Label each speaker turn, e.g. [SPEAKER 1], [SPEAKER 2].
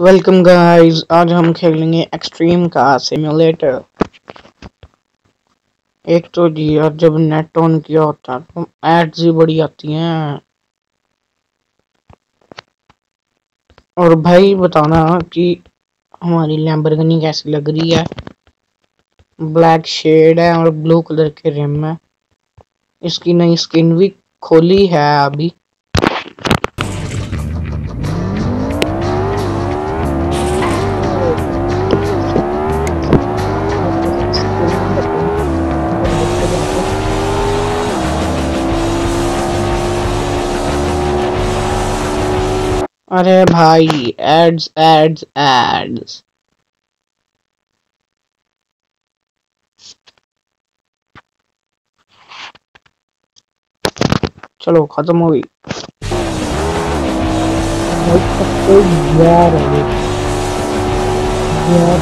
[SPEAKER 1] Welcome guys आज हम खेलेंगे एक्सट्रीम का सिमुलेटर एक तो जी, यार, जब नेट ऑन किया होता है तो एड्स ही बड़ी आती हैं। और भाई, बताना कि हमारी लैम्बरगनी कैसी लग रही है? ब्लैक शेड है और ब्लू कलर के रिम है। इसकी नई स्किन भी खोली है अभी। अरे भाई एड्स एड्स एड्स चलो खत्म हो गई। यार यार